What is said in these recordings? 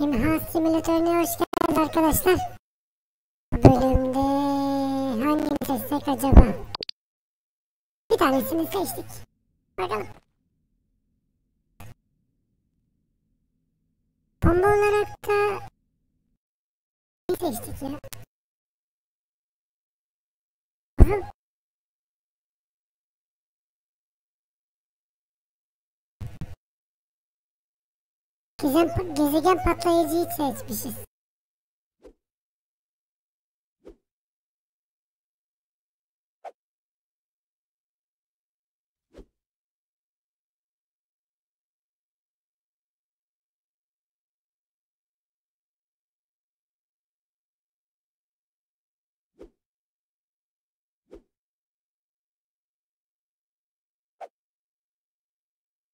İmha simülatörüne hoş geldiniz arkadaşlar. Bu bölümde hangini seçsek acaba? Bir tanesini seçtik. Bakalım. Bomba olarak da ne seçtik ya? Gezegen, gezegen patlayıcıyı seçmişiz.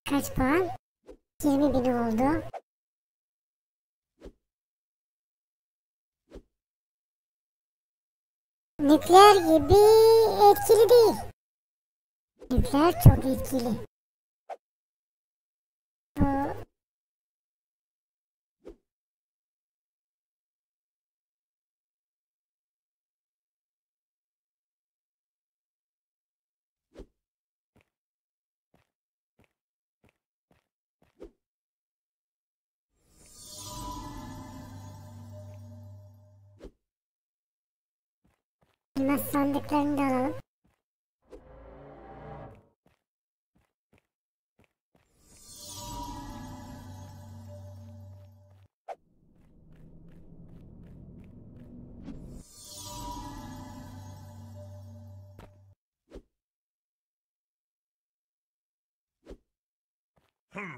Kaç puan? 20 bin oldu. Nükleer gibi etkili değil. Nükleer çok etkili. Elmas sandıklarını da alalım.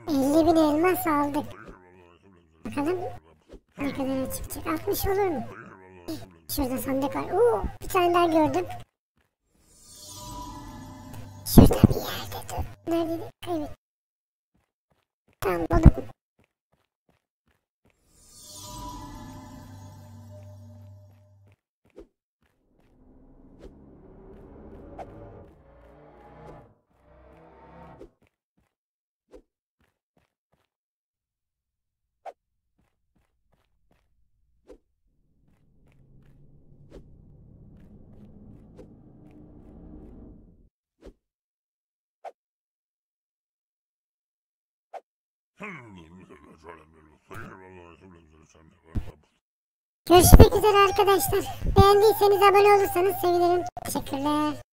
Elli bin elmas aldık. Bakalım ne kadar çıkacak. 60 olur mu? Şurada sandık var. Oo, bir tane daha gördüm. Şurada bir yerde dur. Nerede? Evet. Tamam buldum. Görüşmek üzere arkadaşlar. Beğendiyseniz abone olursanız sevinirim. Teşekkürler.